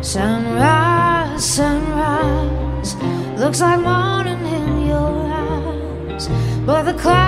Sunrise, sunrise, looks like morning in your eyes, but the clouds.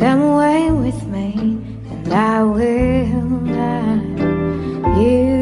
Come away with me, and I will guide You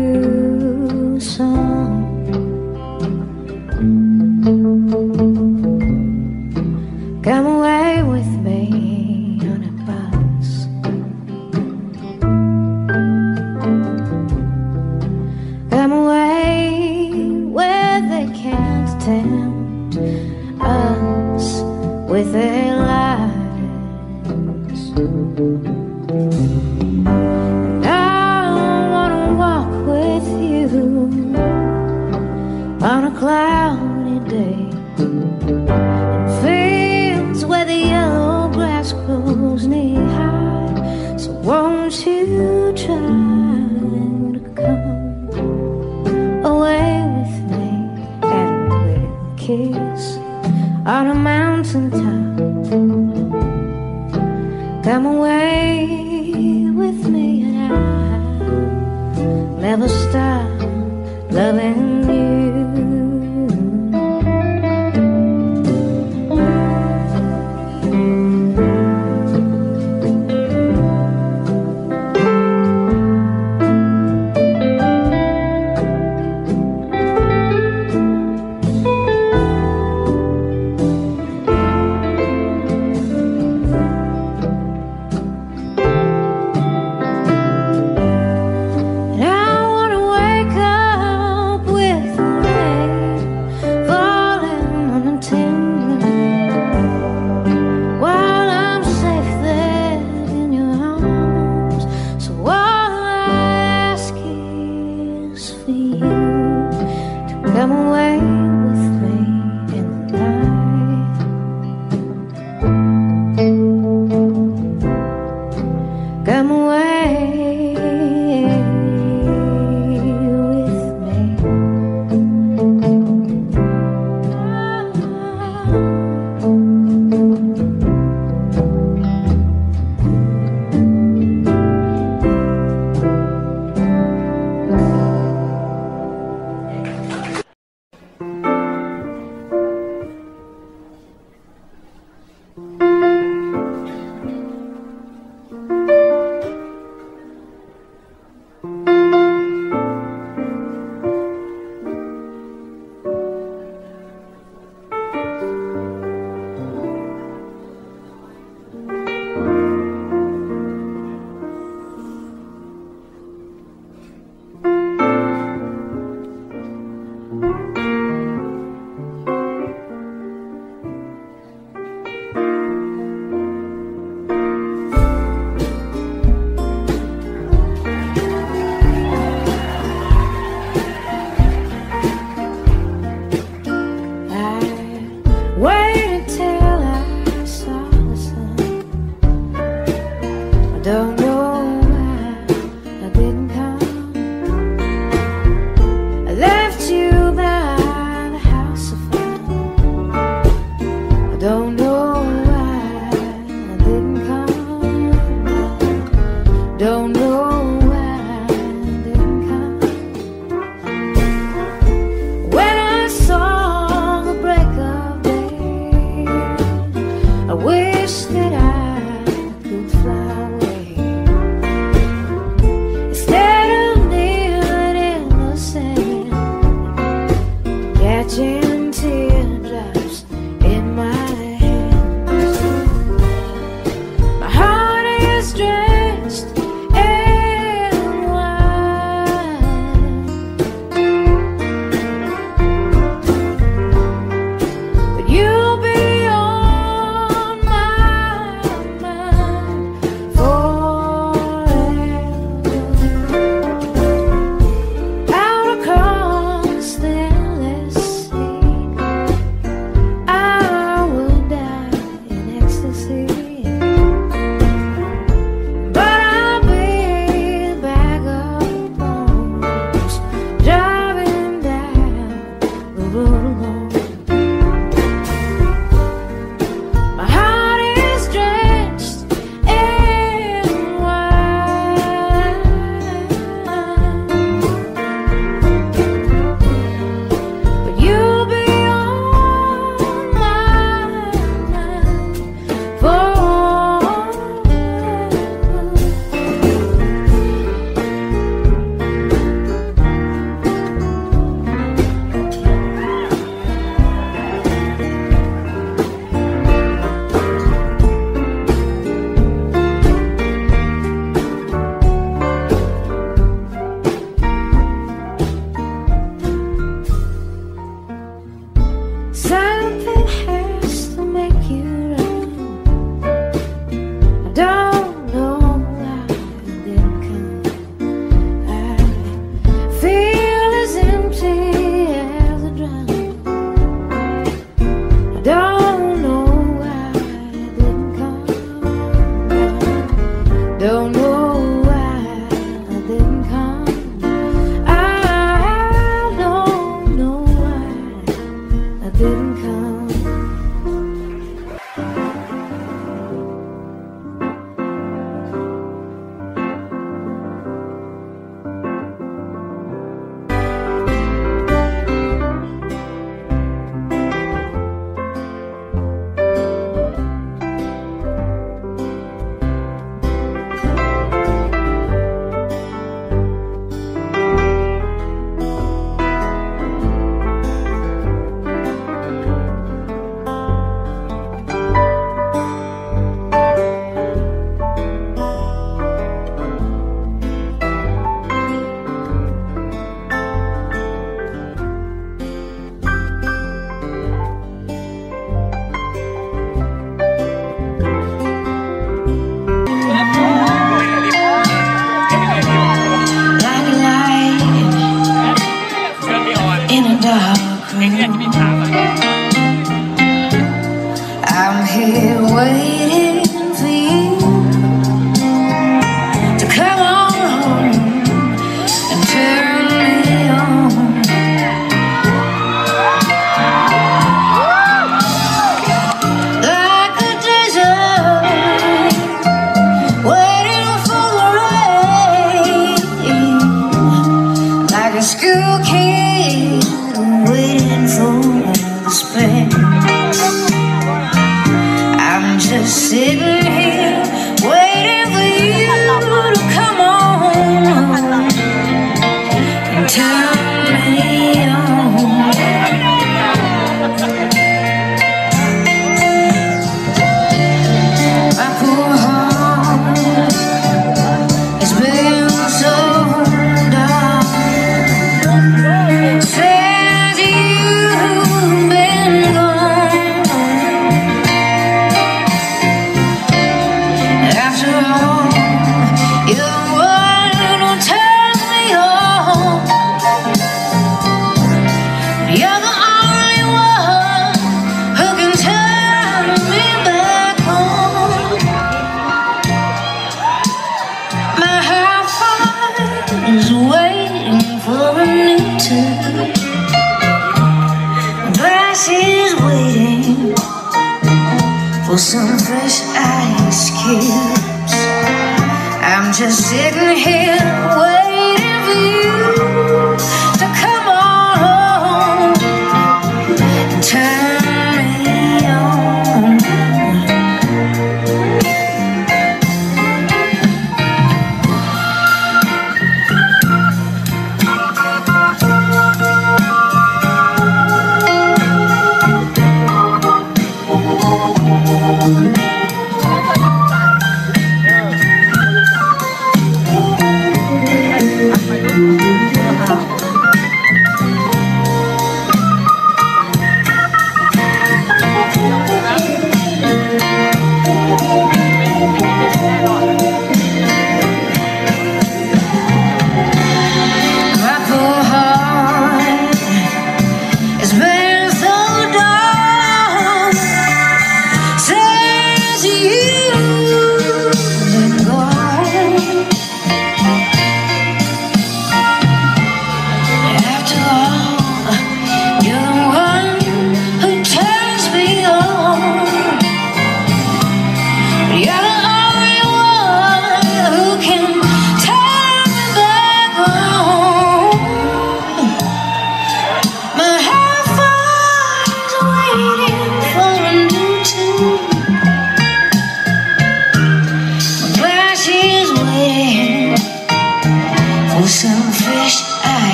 catching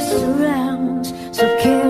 surrounds. So carry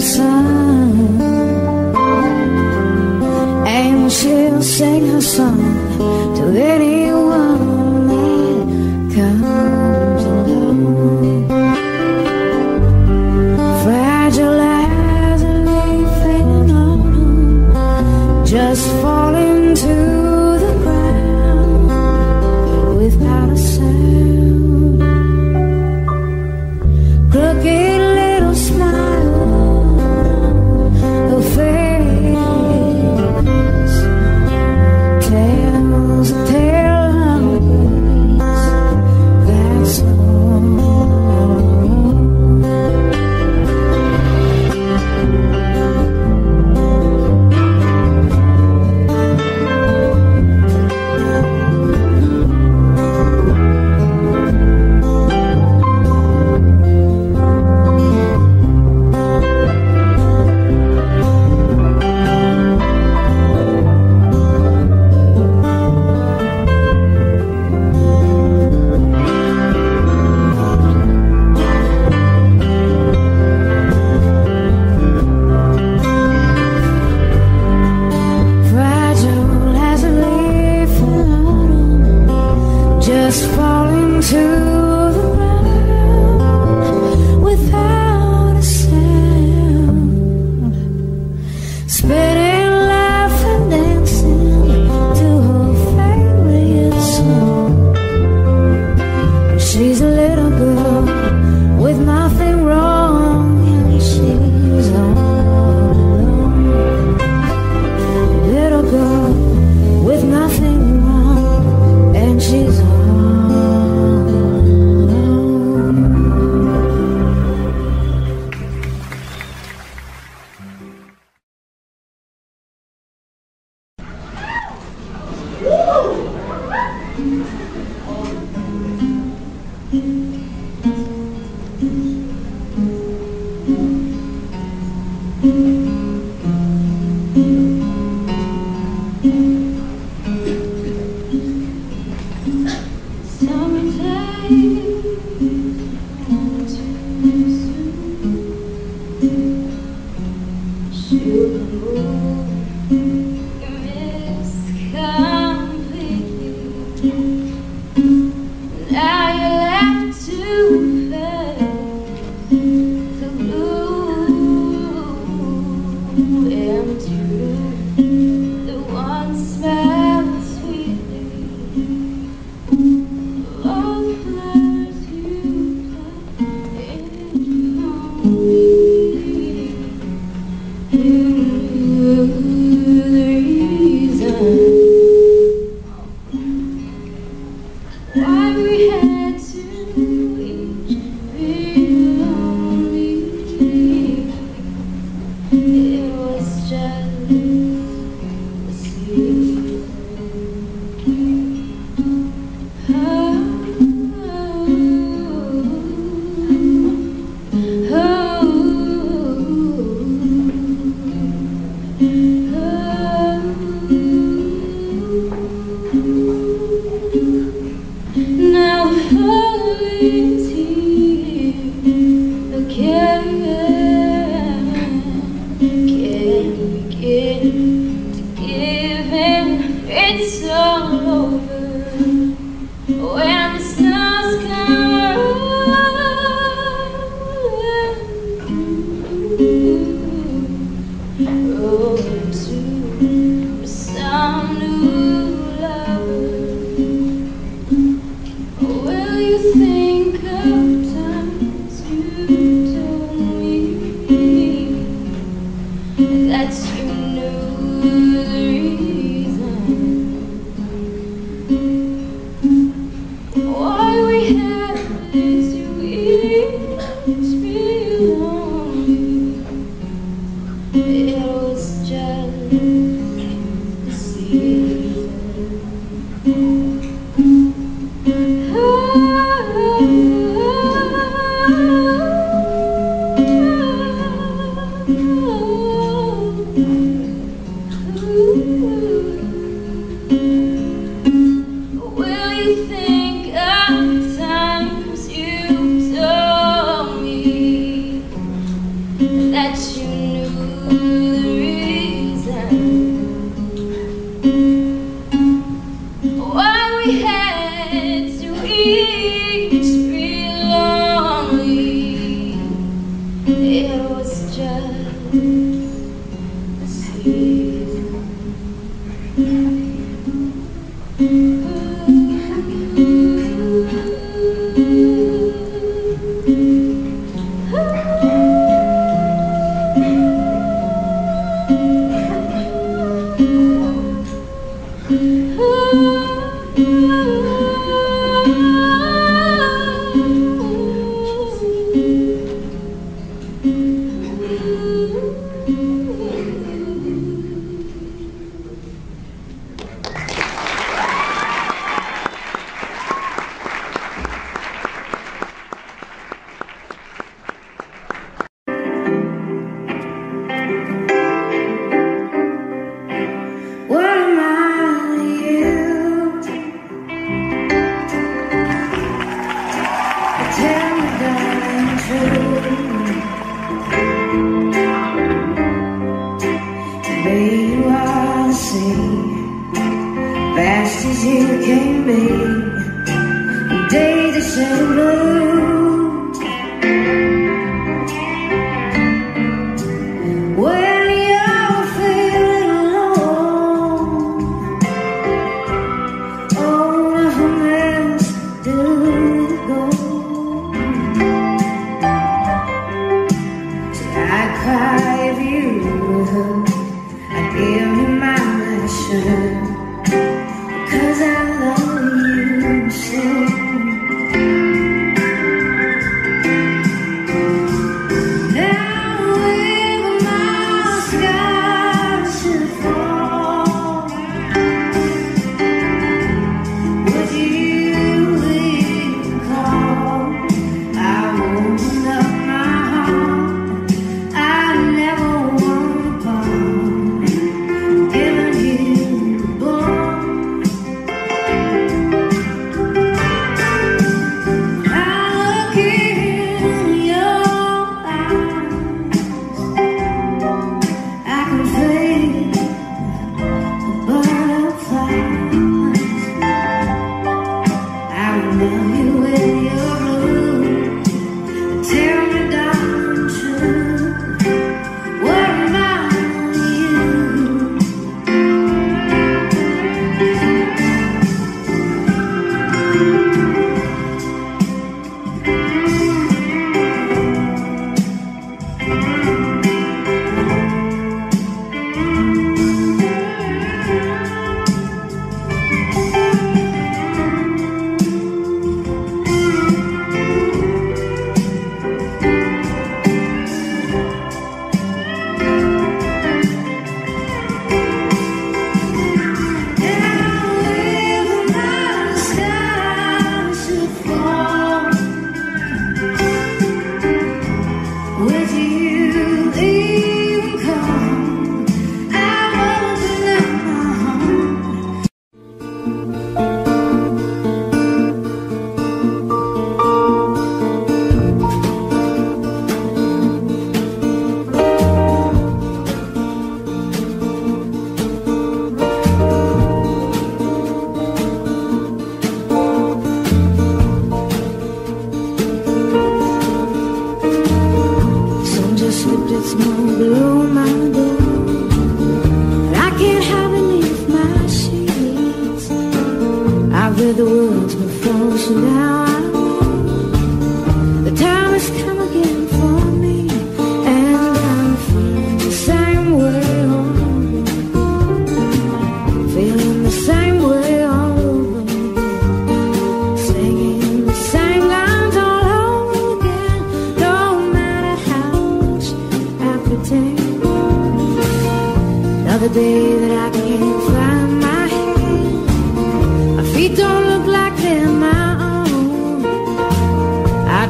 sun. And she'll sing her song to anyone so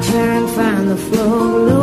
Try and find the flow.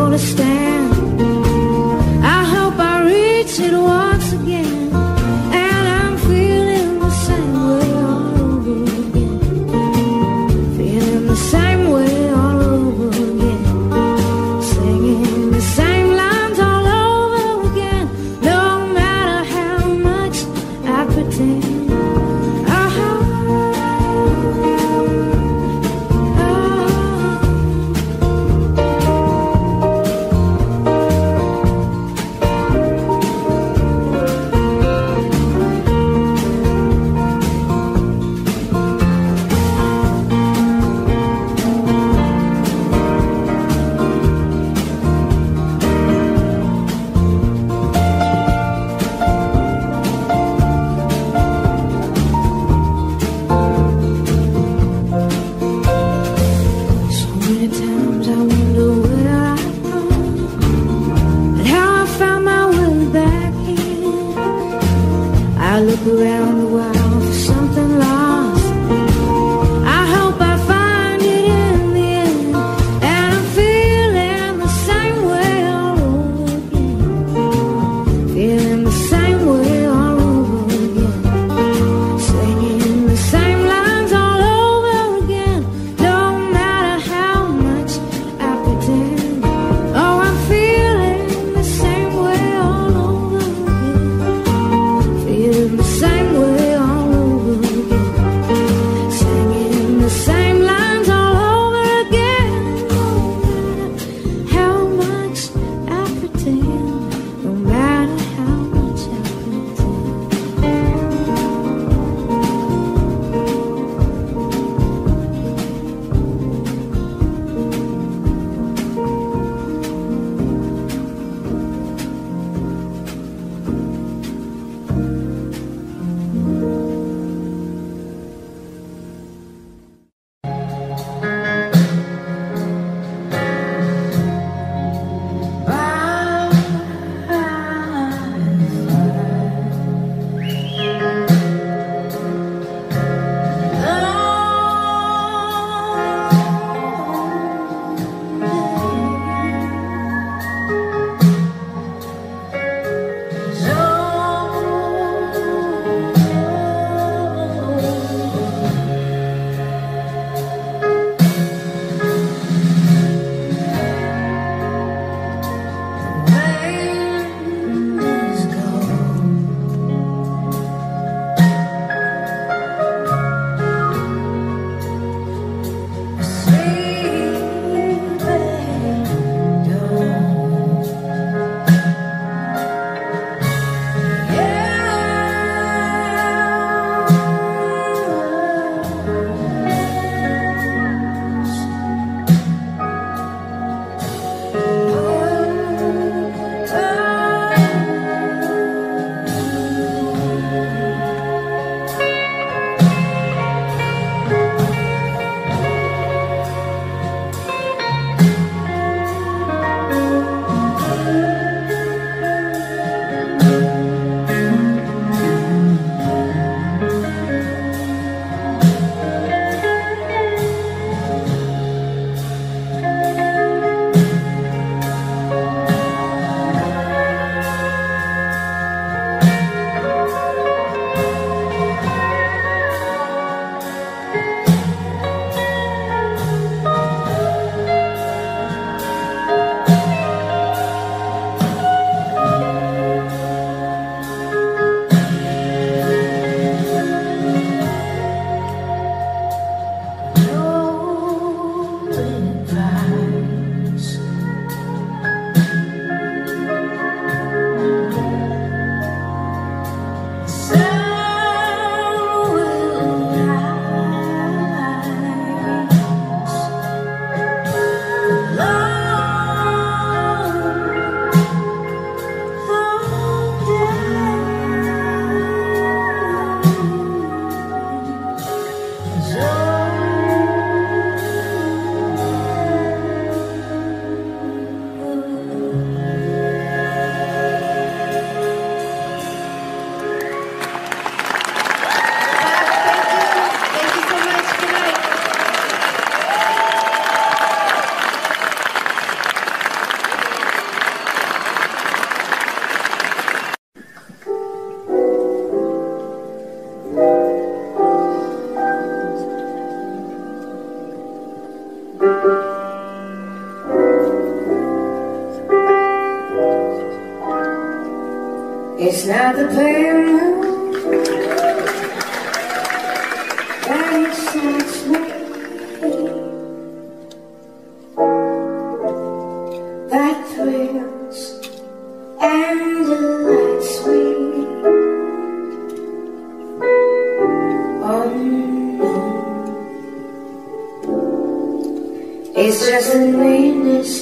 This sensation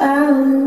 nearness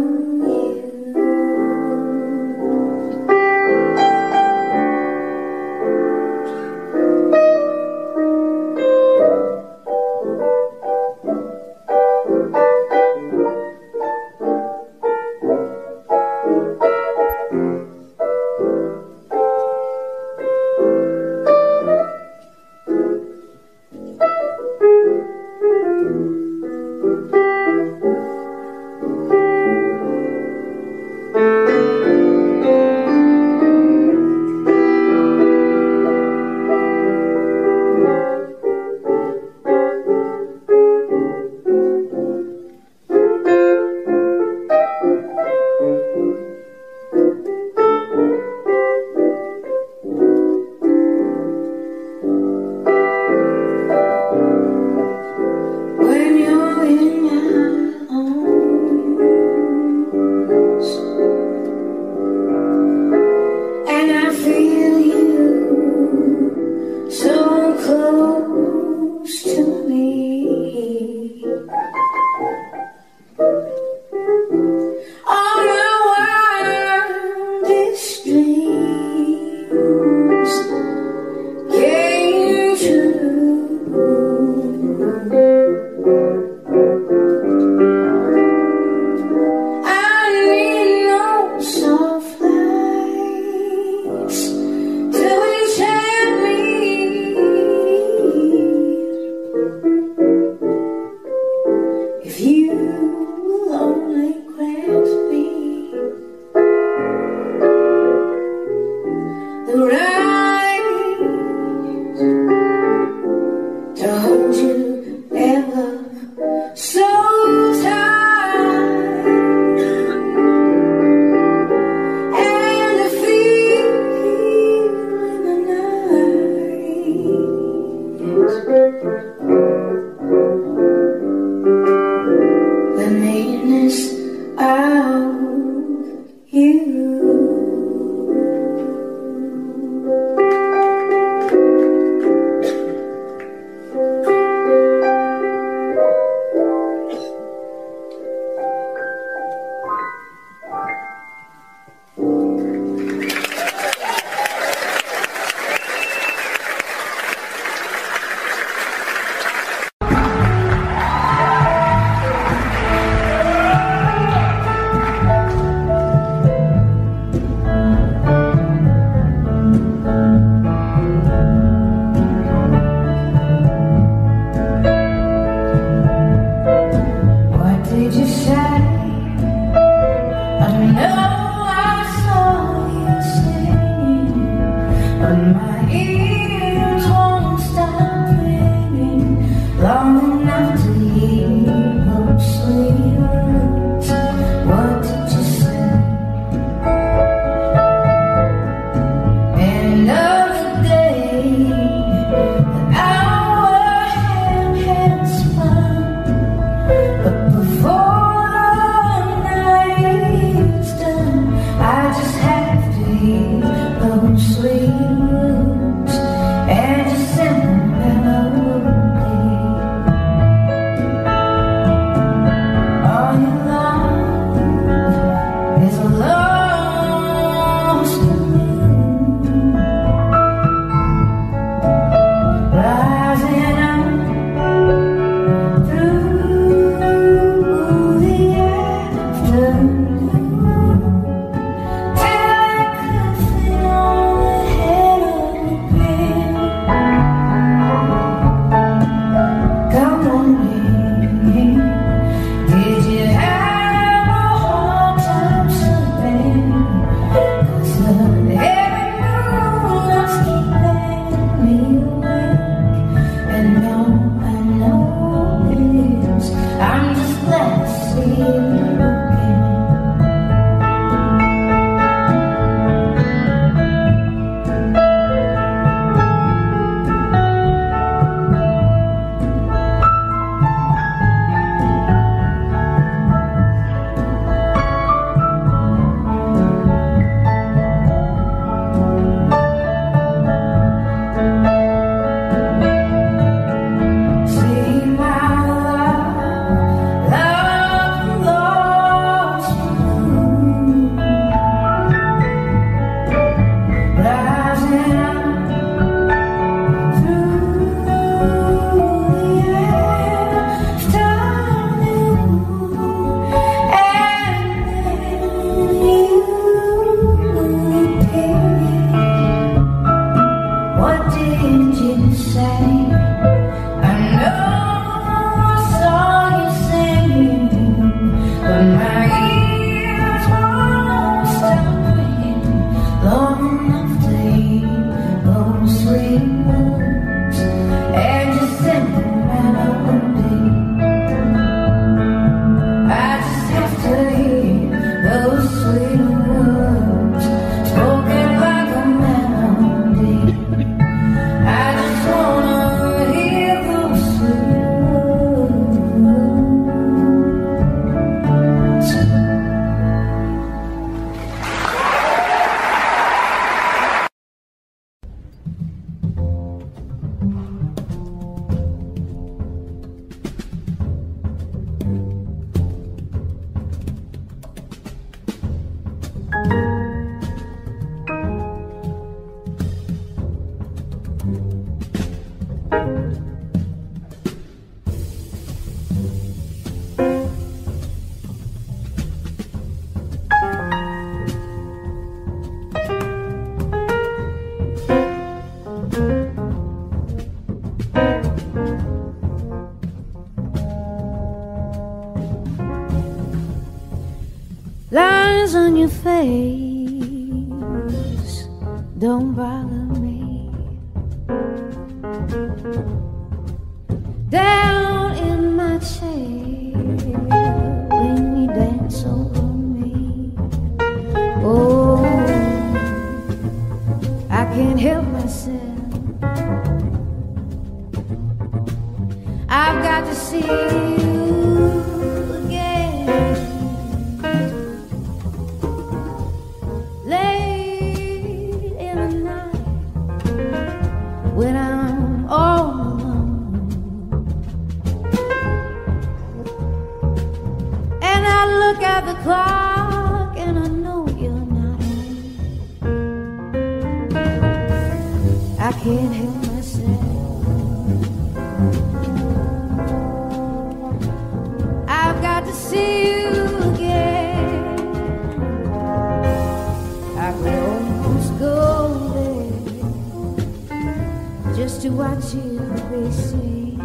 what you've been.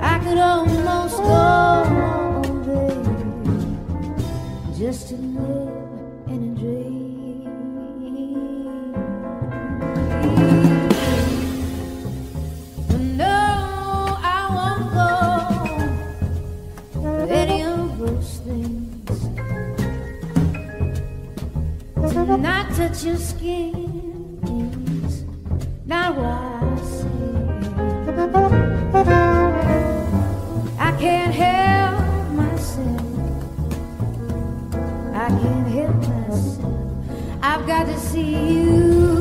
I could almost go on, baby, just to live in a dream. But no, I won't go with any of those things. To not touch your skin. I've got to see you.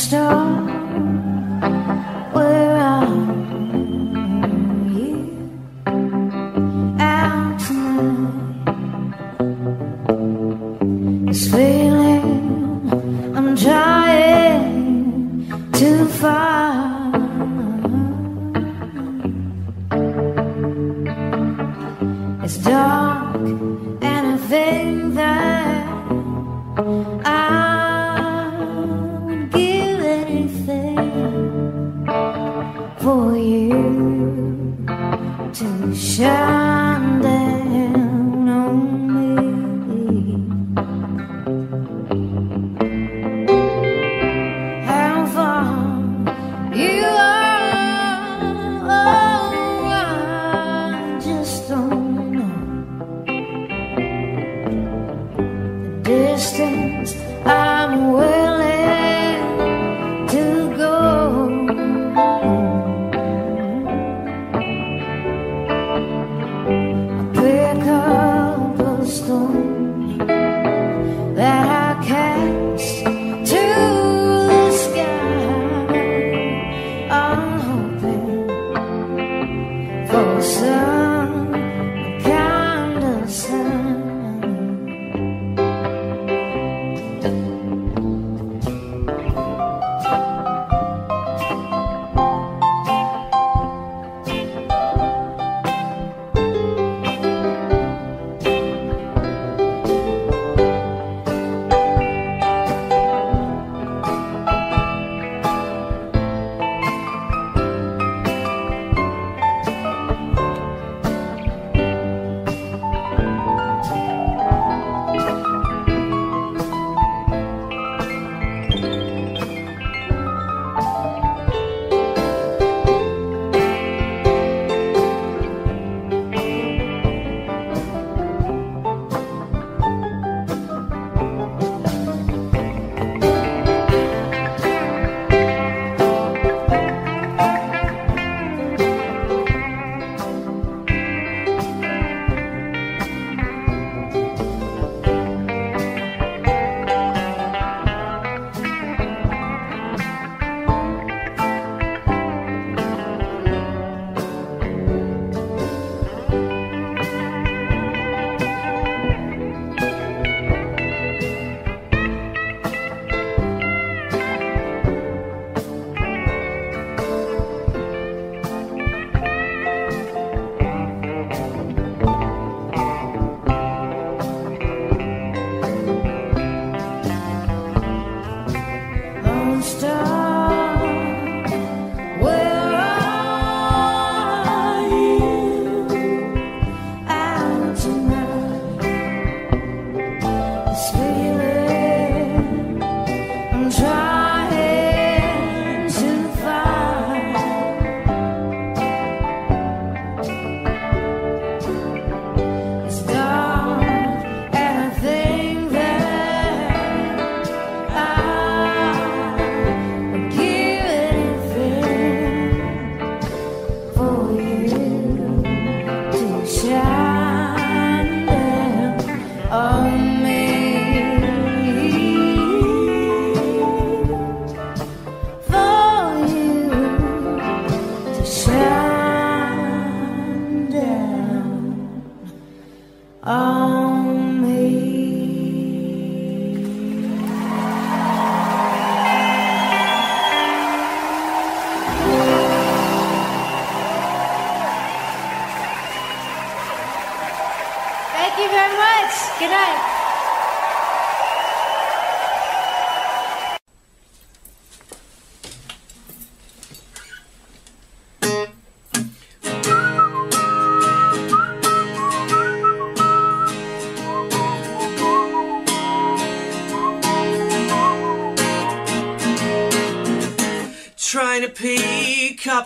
Star,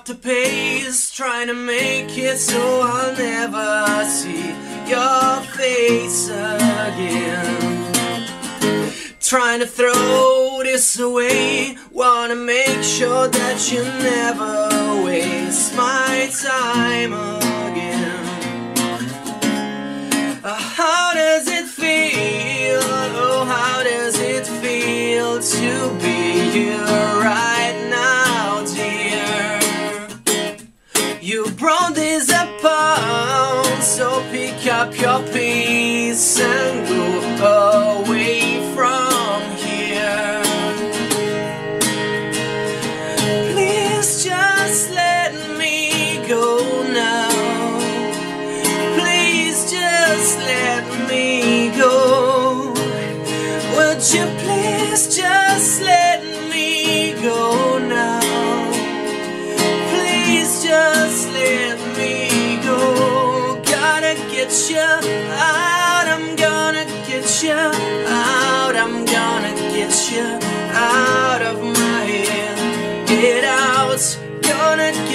the pace, trying to make it so I'll never see your face again. Trying to throw this away. Wanna make sure that you never waste my time again. Uh, How does it feel? Oh, how does it feel to be here piece and away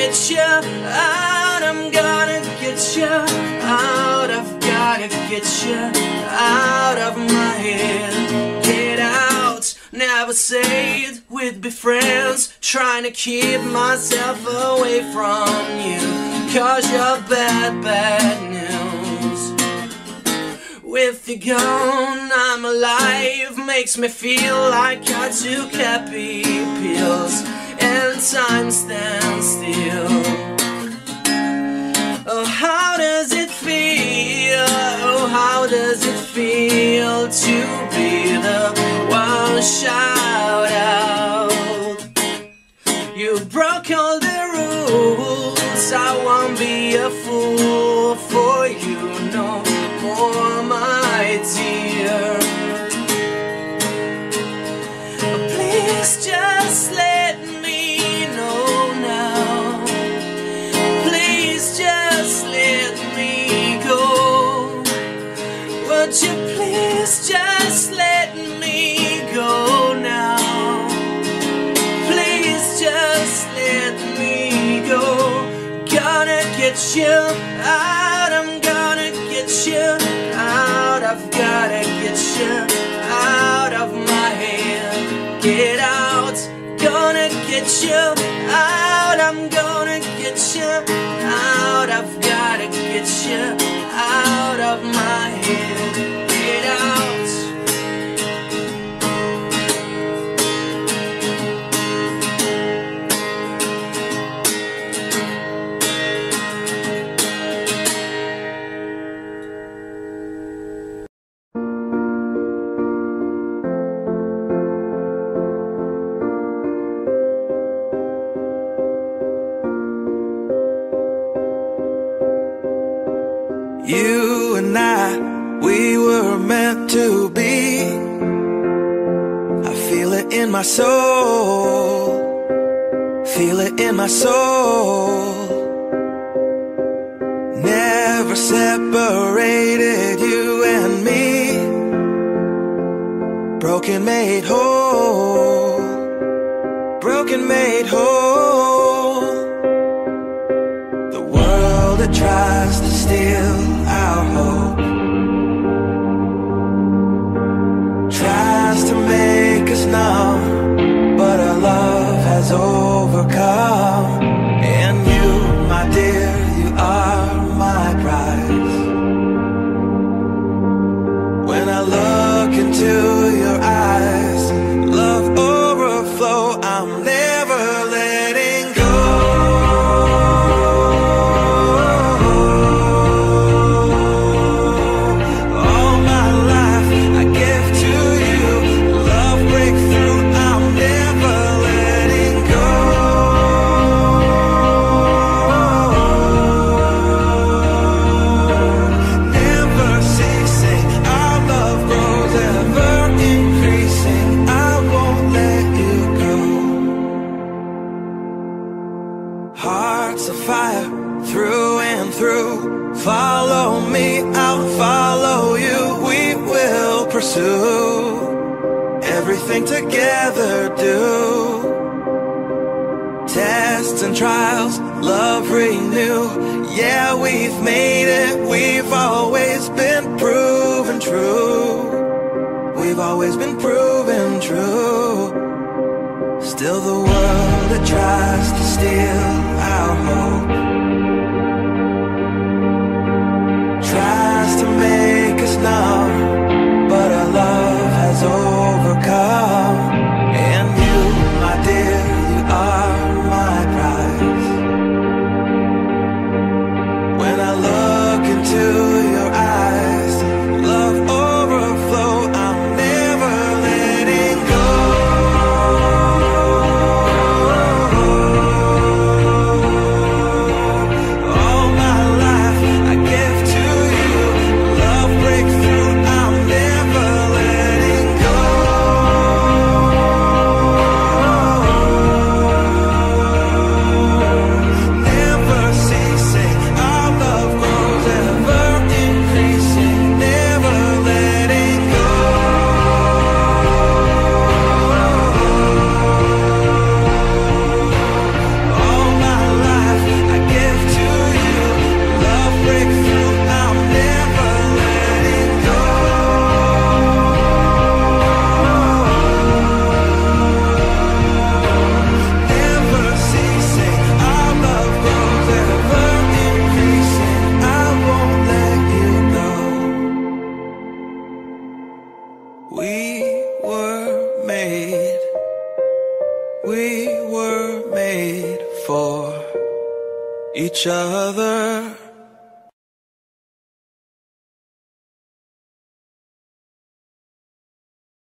get you out. I'm gonna get you out. I've gotta get you out of my head. Get out. Never said we'd be friends. Trying to keep myself away from you. Cause you're bad, bad news. With you gone, I'm alive. Makes me feel like I took happy pills and time stands still. Oh, how does it feel? Oh, how does it feel to be the one shout out? You broke all the rules. I won't be a fool for you no more, my dear. Please just you out. I'm gonna get you out. I've gotta get you out of my head. Get out. Gonna get you out. I'm gonna get you out. I've gotta get you tests and trials, love renew. Yeah, we've made it. We've always been proven true. We've always been proven true. Still the world that tries to steal our hope